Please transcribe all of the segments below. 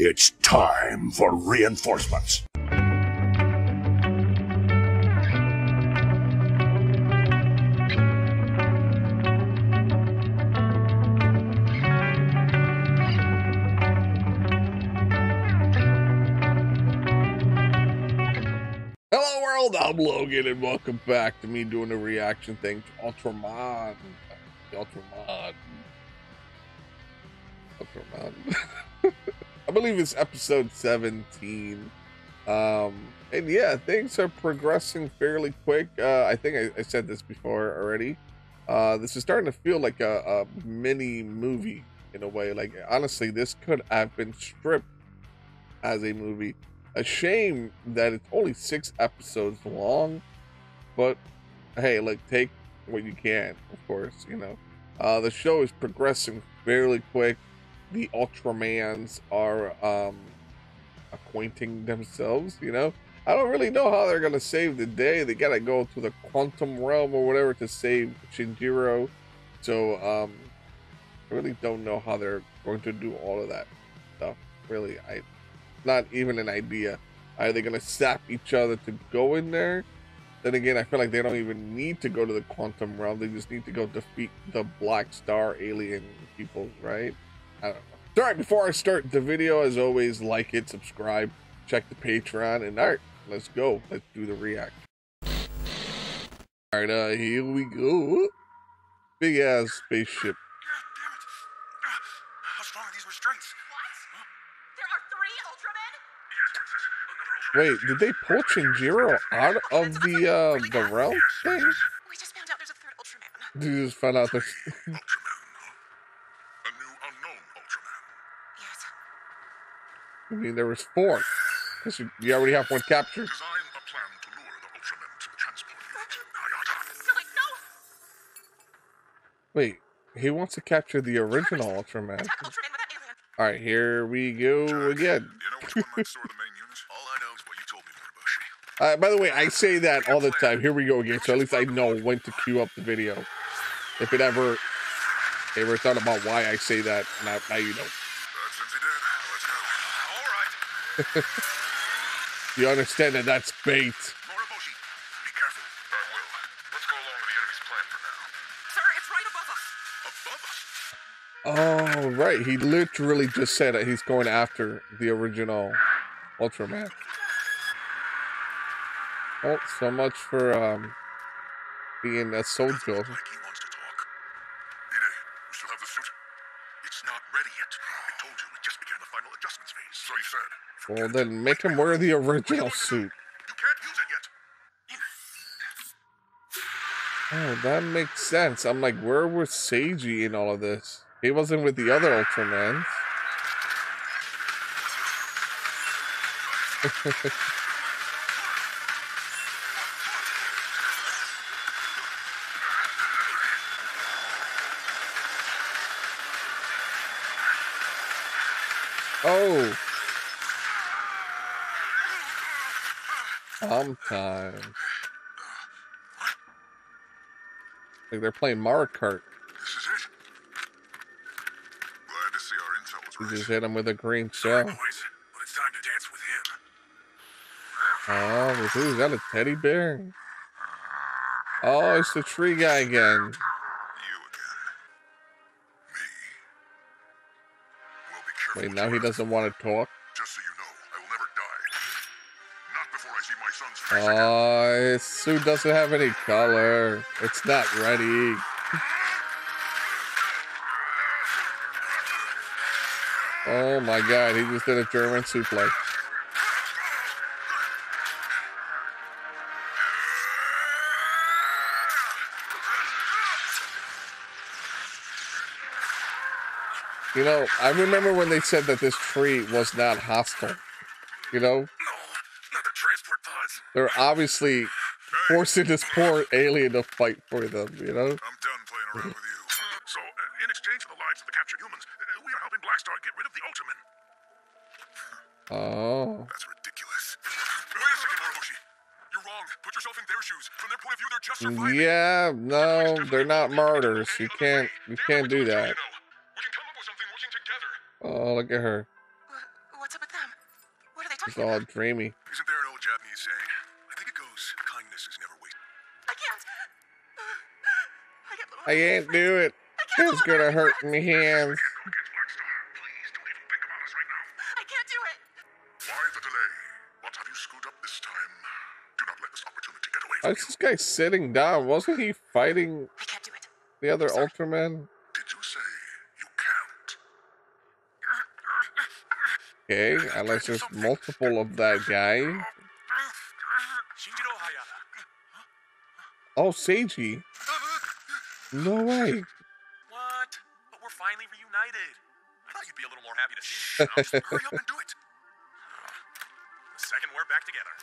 It's time for reinforcements. Hello world, I'm Logan and welcome back to me doing a reaction thing to Ultraman. Ultraman. Ultraman. I believe it's episode 17. Um, and yeah, things are progressing fairly quick. Uh, I think I, I said this before already. Uh, this is starting to feel like a, a mini movie in a way. Like, honestly, this could have been stripped as a movie a shame that it's only six episodes long, but hey, like take what you can, of course, you know. Uh, the show is progressing fairly quick. The Ultramans are um, acquainting themselves, you know. I don't really know how they're gonna save the day. They gotta go to the quantum realm or whatever to save Shinjiro. So um, I really don't know how they're going to do all of that stuff. Really, I not even an idea. Are they gonna sap each other to go in there? Then again, I feel like they don't even need to go to the quantum realm. They just need to go defeat the Black Star alien people, right? I don't know. All right, before I start the video, as always, like it, subscribe, check the Patreon, and all right, let's go. Let's do the react. All right, uh, here we go. Big ass spaceship. God damn it. Ah, How strong are these restraints? What? There are three Ultramen? Yes, Princess. Another Wait, did they pull Shinjiro out of the uh the realm thing? We just found out there's a third Ultraman. You just found out there's Ultraman, huh? A new unknown Ultraman. Yes. I mean there was four. Because you, you already have one captured. Design a plan to lure the Ultramen to the transport unit. Hayata. Silly, no! Wait, he wants to capture the original Ultraman. Attack Ultraman with that alien. Alright, here we go again. You know which one might store the main unit? All I know is what you told me, Moroboshi. Uh, by the way, I say that all the time. Here we go again. So at least I know when to queue up the video. If it ever ever thought about why I say that, now, now you know. Uh, since he did, let's go. All right. You understand that that's bait. Moroboshi, be careful. I will. Let's go along with the enemy's plan for now. Sir, it's right above us. Above us. Oh, right. He literally just said that he's going after the original Ultraman. Oh, so much for um being a soldier. It's not ready yet. I told you, we just began the final adjustments phase. So you said. Well, then make him wear the original suit. You can't use it yet. Oh, that makes sense. I'm like, where was Seiji in all of this? He wasn't with the other Ultramans. oh. Sometimes. Like they're playing Mario Kart. This is it. Glad to see our intel was You right. just hit him with a green shell. boys, but it's time to dance with him. Oh, was who? Is that a teddy bear? Oh, it's the tree guy again. Wait, now he doesn't want to talk. Just so you know, I will never die. Not before I see my son's face again. Uh, oh, his suit doesn't have any color. It's not ready. Oh my god, he just did a German suplex. You know, I remember when they said that this tree was not hostile. You know, No, not the transport pods. they're obviously Hey, forcing this poor alien to fight for them, you know? I'm done playing around with you. So, uh, in exchange for the lives of the captured humans, uh, we are helping Blackstar get rid of the Ultramen. Oh. That's ridiculous. Wait a second, Moroboshi. You're wrong. Put yourself in their shoes. From their point of view, they're just surviving. Yeah, no, they're not martyrs. You can't you can't do that. We can come up with something working together. Oh, look at her. Wh- It's all dreamy. Isn't there an old Japanese saying? I think it goes, kindness is never wasted. I can't. I can't. I can't do it. It's gonna hurt my hands. Go against Black Star. Please don't even think about us right now. I can't do it. Why the delay? What have you screwed up this time? Do not let this opportunity get away Why is this guy sitting down? Wasn't he fighting I can't do it. the other Ultraman? Did you say you can't? Okay, unless there's multiple of that guy. Oh, Seiji. No way. What? But we're finally reunited. I thought you'd be a little more happy to see me. Just hurry up and do it. The second we're back together.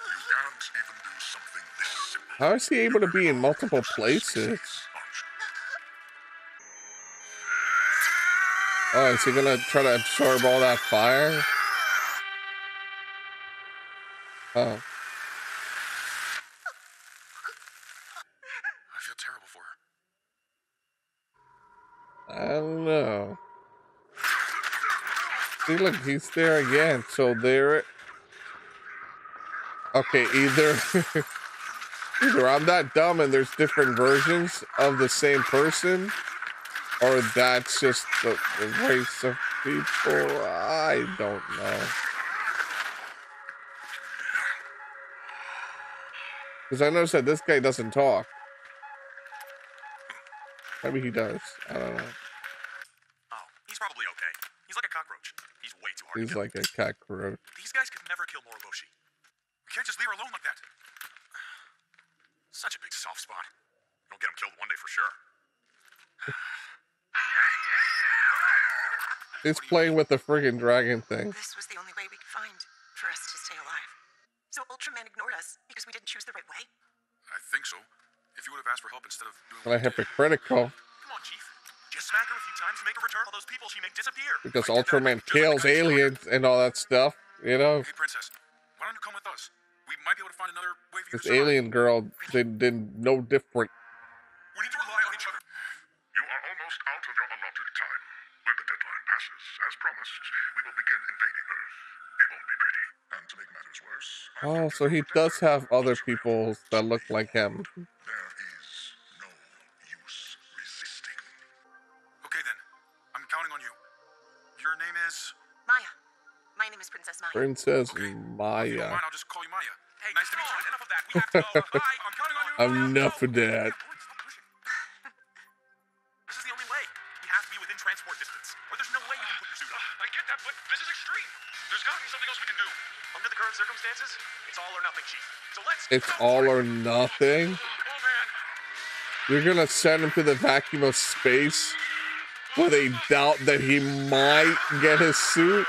You can't even do something this simple. How is he able to be in multiple places? Oh, is he gonna try to absorb all that fire? Oh, I feel terrible for her. I don't know. See, look, he's there again. So there. Okay, either either I'm not dumb and there's different versions of the same person, or that's just the, the race of people. I don't know. Because I noticed that this guy doesn't talk. Maybe he does. I don't know. Oh, he's probably okay. He's like a cockroach. He's way too hard He's to like a cockroach. These guys could never kill Moroboshi. We can't just leave her alone like that. Such a big soft spot. You'll get him killed one day for sure. He's playing with the friggin' dragon thing. This was the only way we could find for us to stay alive. So Ultraman ignored us because we didn't choose the right way. I think so. If you would have asked for help instead of doing Kind of hypocritical Come on, Chief. Just smack her a few times to make her return all those people she made disappear. because I Ultraman just kills aliens and all that stuff. You know, Hey, Princess, why don't you come with us? We might be able to find another way for you this to survive. alien girl did, did no different. We need to rely on each other. You are almost out of your allotted time. When the deadline passes, as promised, we will begin invading Earth. It won't be pretty. And to make matters worse, Oh, so he does have other people that look like him. There is no use resisting. Okay then, I'm counting on you. Your name is. Maya. My name is Princess Maya. Princess Okay. If you don't Maya. mind, I'll just call you Maya. Hey, nice to meet you. Enough of that. We have to go. Bye. I'm counting on you. Enough of that. Circumstances, it's all or nothing, Chief. So let's. It's all or nothing. Oh. You're gonna send him to the vacuum of space with a doubt that he might get his suit.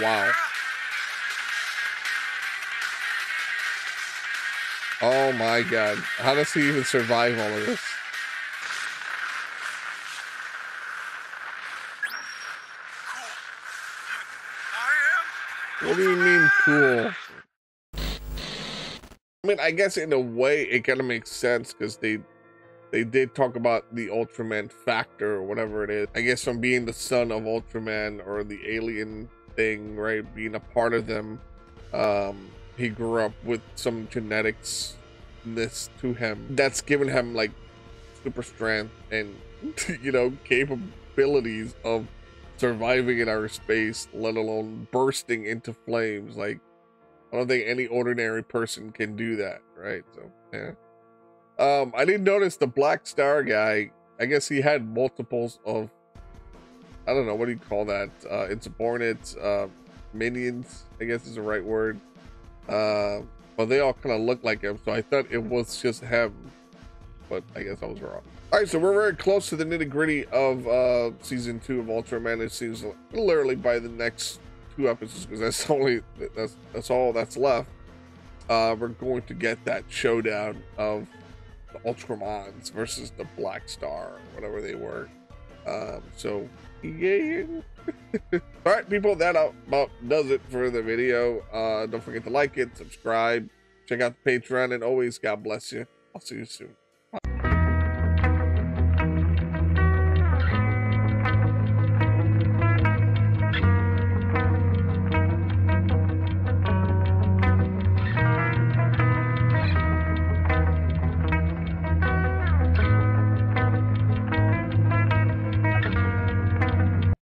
Wow. Oh my god. How does he even survive all of this? I am. What do you mean cool? I mean, I guess in a way it kind of makes sense because they they did talk about the Ultraman factor or whatever it is. I guess from being the son of Ultraman or the alien thing, right? Being a part of them, um, he grew up with some genetics this to him that's given him like super strength and you know capabilities of surviving in our space, let alone bursting into flames. Like, I don't think any ordinary person can do that, right? So, yeah. Um, I didn't notice the Black Star guy. I guess he had multiples of, I don't know, what do you call that? Uh, insubordinates, uh, minions, I guess is the right word. Uh, but they all kind of look like him, so I thought it was just him. But I guess I was wrong. All right, so we're very close to the nitty gritty of uh, season two of Ultraman. It seems literally by the next two episodes, because that's only that's that's all that's left. Uh, we're going to get that showdown of the Ultramons versus the Black Star, whatever they were. Um, so yeah. all right, people, that about does it for the video. Uh, don't forget to like it, subscribe, check out the Patreon, and always God bless you. I'll see you soon.